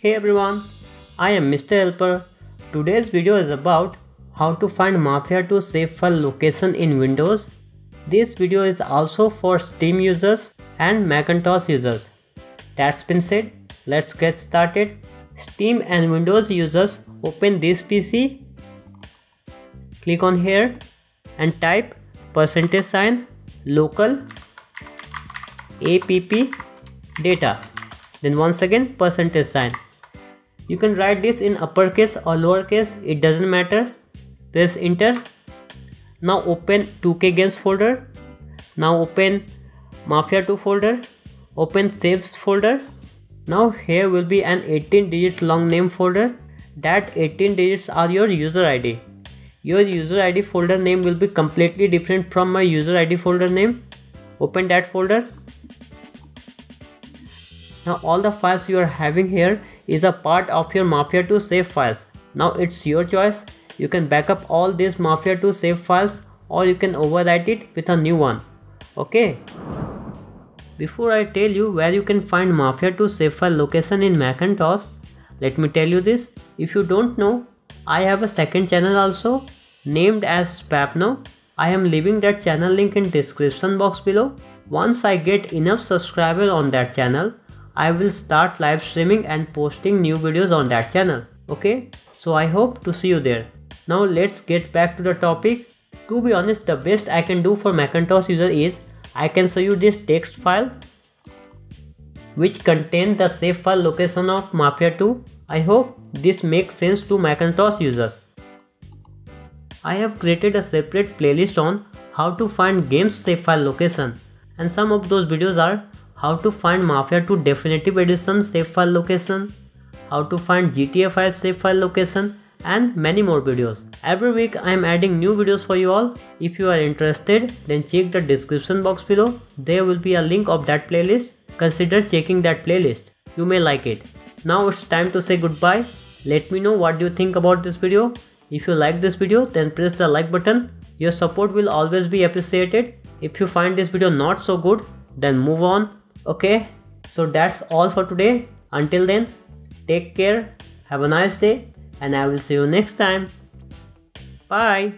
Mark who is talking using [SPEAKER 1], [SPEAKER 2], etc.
[SPEAKER 1] Hey everyone, I am Mr. Helper. Today's video is about how to find Mafia 2 save file location in Windows. This video is also for Steam users and Macintosh users. That's been said, let's get started. Steam and Windows users open this PC, click on here and type percentage sign local app data then once again percentage sign you can write this in uppercase or lowercase. It doesn't matter. Press enter. Now open 2k games folder. Now open mafia 2 folder. Open saves folder. Now here will be an 18 digits long name folder. That 18 digits are your user id your user id folder name will be completely different from my user id folder name. Open that folder now all the files you are having here is a part of your Mafia 2 save files. Now it's your choice. You can backup all these Mafia 2 save files or you can overwrite it with a new one. Okay. Before I tell you where you can find Mafia 2 save file location in Macintosh, let me tell you this. If you don't know, I have a second channel also named as Spapno. I am leaving that channel link in description box below. Once I get enough subscribers on that channel, I will start live streaming and posting new videos on that channel. Okay, so I hope to see you there. Now let's get back to the topic. To be honest, the best I can do for Macintosh user is I can show you this text file which contain the save file location of Mafia 2. I hope this makes sense to Macintosh users. I have created a separate playlist on how to find games save file location and some of those videos are how to find Mafia 2 Definitive Edition save file location, how to find GTA 5 save file location and many more videos. Every week I am adding new videos for you all. If you are interested then check the description box below. There will be a link of that playlist. Consider checking that playlist. You may like it. Now it's time to say goodbye. Let me know what you think about this video. If you like this video then press the like button. Your support will always be appreciated. If you find this video not so good then move on okay? So that's all for today. Until then take care. Have a nice day and i will see you next time. Bye